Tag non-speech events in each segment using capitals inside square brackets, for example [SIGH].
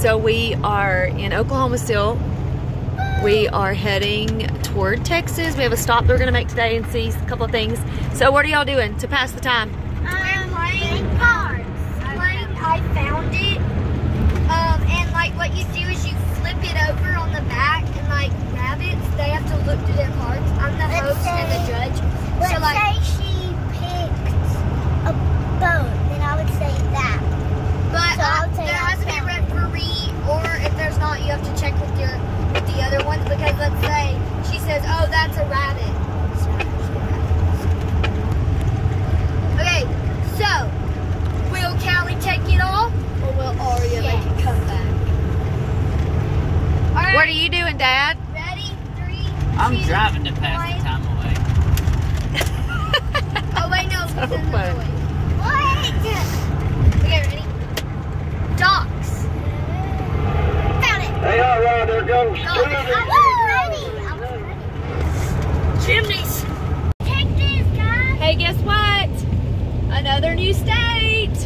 So we are in Oklahoma still. We are heading toward Texas. We have a stop that we're gonna make today and see a couple of things. So what are y'all doing to pass the time? I'm playing cards. Playing, I found it. Um, and like what you do is you flip it over on the back, and like rabbits, they have to look through their cards. I'm the Let's host and the say- judge. Let's So like, say she picked a boat, then I would say that. but so I uh, would say there I has to be a found it. referee, or if there's not, you have to check with your with the other ones because let's say she says, "Oh, that's a rabbit." It's not actually a rabbit. Okay, so will Callie take it off, or will Aria make it come back? All right. What are you doing, Dad? Ready? Three. I'm two, driving to pass one. the time away. [LAUGHS] Oh wait, no, So it's in the funny. way. What? Okay, ready? Docks. Found it. Hey, all right, uh, there goes Docks. Stevie. ready. I'm ready. Chimneys. Take this, guys. Hey, guess what? Another new state.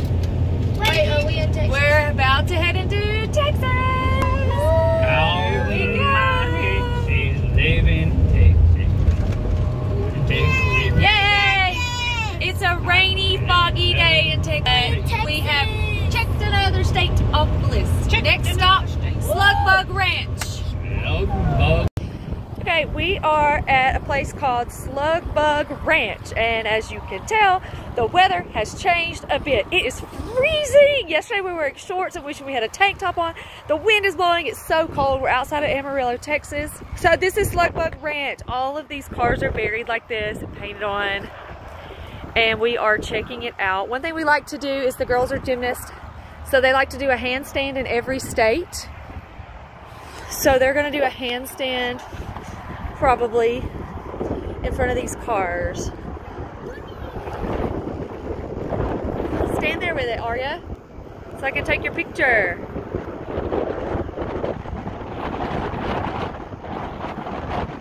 Wait, are we in Texas? We're about to head into Texas. Here we go. She's living Texas. Texas. Yay! It's a rainy, foggy day in Texas. We have checked another state off the list. Next stop, Slugbug Ranch. Love bug. Okay, we are at a place called Slugbug Ranch, and as you can tell, the weather has changed a bit. It is freezing. Yesterday we were wearing shorts and wishing we had a tank top on. The wind is blowing. It's so cold. We're outside of Amarillo, Texas. So this is Slugbug Ranch. All of these cars are buried like this and painted on, and we are checking it out. One thing we like to do is the girls are gymnasts, so they like to do a handstand in every state. So they're gonna do a handstand probably in front of these cars. Stand there with it, Arya, so I can take your picture.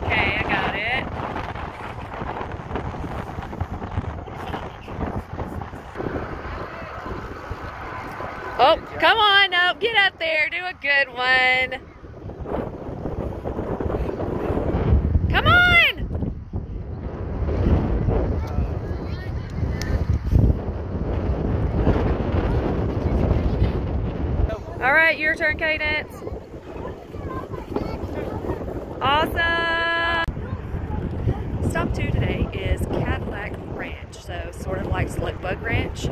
Okay, I got it. Oh, come on, up. get up there, do a good one. Come on! All right, your turn, Cadence. Awesome! Stop two today is Ranch, so sort of like Slugbug Ranch.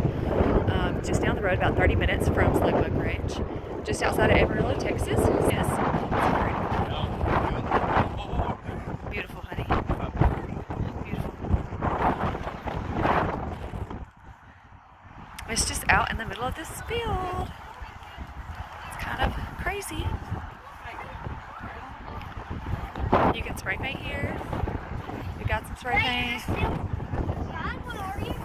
Um, just down the road, about 30 minutes from Slugbug Ranch, just outside of Amarillo, Texas. Yes. Beautiful, honey. Beautiful. It's just out in the middle of this field. It's kind of crazy. You can spray paint here. We got some spray paint. Sorry.